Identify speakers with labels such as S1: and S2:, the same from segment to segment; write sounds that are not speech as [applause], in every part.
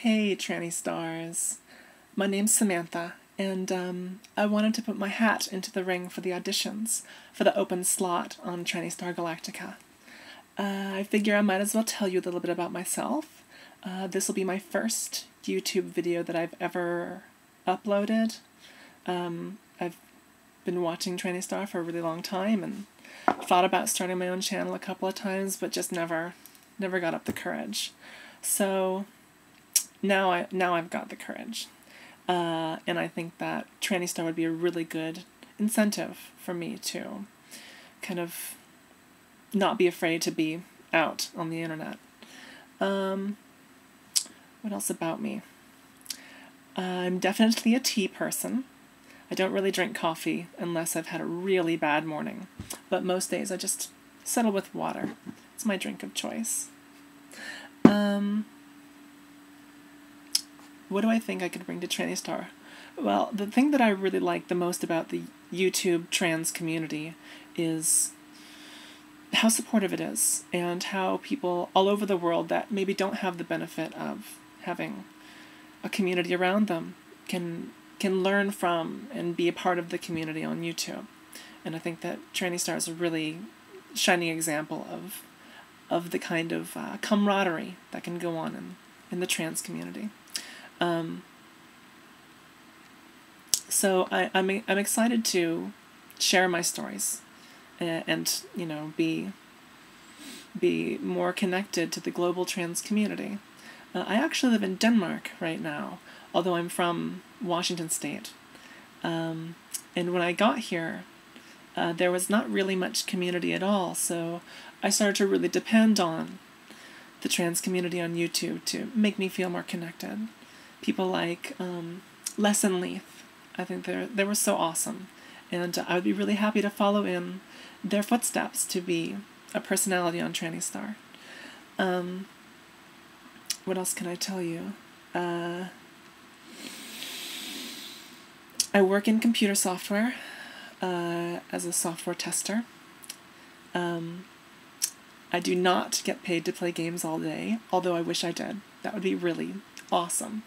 S1: Hey, tranny stars. My name's Samantha, and um, I wanted to put my hat into the ring for the auditions for the open slot on Tranny Star Galactica. Uh, I figure I might as well tell you a little bit about myself. Uh, this will be my first YouTube video that I've ever uploaded. Um, I've been watching Tranny Star for a really long time and thought about starting my own channel a couple of times, but just never, never got up the courage. So now I now I've got the courage, uh, and I think that Tranny Star would be a really good incentive for me to kind of not be afraid to be out on the internet. Um, what else about me? I'm definitely a tea person. I don't really drink coffee unless I've had a really bad morning, but most days I just settle with water. It's my drink of choice. Um, what do I think I could bring to Tranny Star? Well, the thing that I really like the most about the YouTube trans community is how supportive it is and how people all over the world that maybe don't have the benefit of having a community around them can can learn from and be a part of the community on YouTube. And I think that Tranny Star is a really shining example of of the kind of uh, camaraderie that can go on in, in the trans community. Um, so I, I'm I'm excited to share my stories, and, and you know be be more connected to the global trans community. Uh, I actually live in Denmark right now, although I'm from Washington State. Um, and when I got here, uh, there was not really much community at all, so I started to really depend on the trans community on YouTube to make me feel more connected people like um, Les and Leith. I think they're, they were so awesome, and I would be really happy to follow in their footsteps to be a personality on Tranny Star. Um, what else can I tell you? Uh, I work in computer software uh, as a software tester. Um, I do not get paid to play games all day, although I wish I did. That would be really awesome.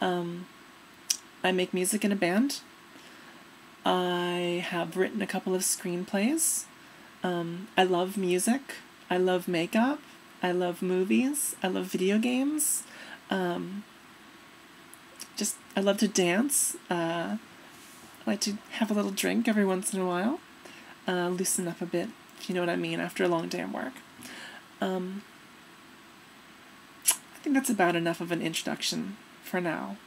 S1: Um, I make music in a band. I have written a couple of screenplays. Um, I love music. I love makeup. I love movies. I love video games. Um, just, I love to dance. Uh, I like to have a little drink every once in a while. Uh, loosen up a bit, if you know what I mean, after a long day of work. Um, think that's about enough of an introduction for now.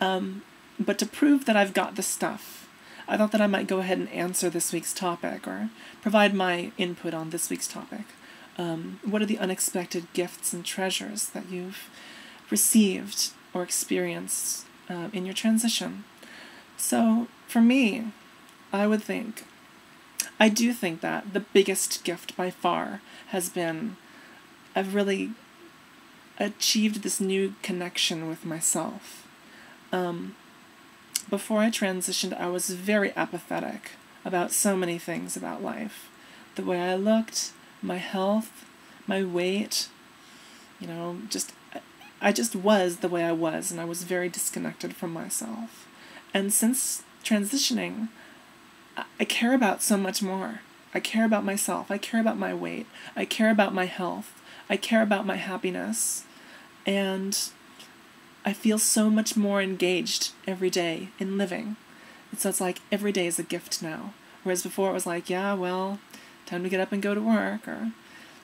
S1: Um, but to prove that I've got the stuff, I thought that I might go ahead and answer this week's topic or provide my input on this week's topic. Um, what are the unexpected gifts and treasures that you've received or experienced uh, in your transition? So, for me, I would think, I do think that the biggest gift by far has been I've really achieved this new connection with myself. Um, before I transitioned, I was very apathetic about so many things about life the way I looked, my health, my weight, you know, just. I just was the way I was, and I was very disconnected from myself. And since transitioning, I care about so much more. I care about myself. I care about my weight. I care about my health. I care about my happiness. And I feel so much more engaged every day in living. so it's like every day is a gift now. Whereas before it was like, yeah, well, time to get up and go to work, or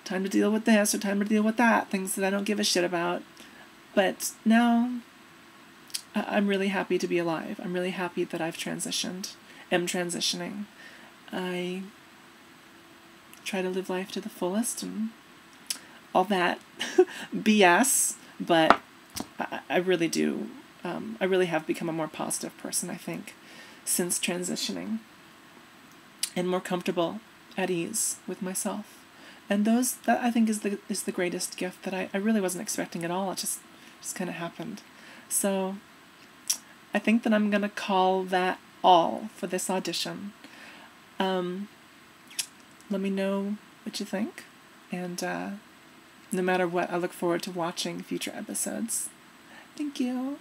S1: time to deal with this, or time to deal with that, things that I don't give a shit about. But now I'm really happy to be alive. I'm really happy that I've transitioned, am transitioning. I try to live life to the fullest and all that [laughs] BS but I, I really do. Um, I really have become a more positive person, I think, since transitioning, and more comfortable, at ease with myself. And those that I think is the is the greatest gift that I, I really wasn't expecting at all. It just just kind of happened. So I think that I'm gonna call that all for this audition. Um, let me know what you think, and uh, no matter what, I look forward to watching future episodes. Thank you.